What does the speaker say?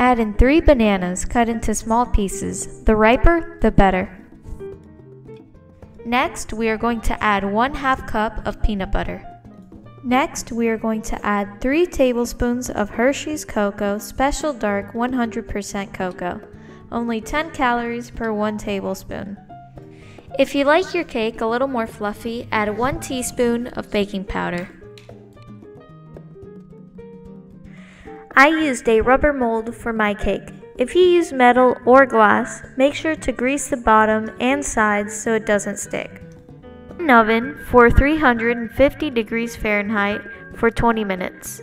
Add in 3 bananas cut into small pieces. The riper, the better. Next, we are going to add 1 half cup of peanut butter. Next, we are going to add 3 tablespoons of Hershey's Cocoa Special Dark 100% Cocoa. Only 10 calories per 1 tablespoon. If you like your cake a little more fluffy, add 1 teaspoon of baking powder. I used a rubber mold for my cake. If you use metal or glass, make sure to grease the bottom and sides so it doesn't stick. In oven for 350 degrees Fahrenheit for 20 minutes.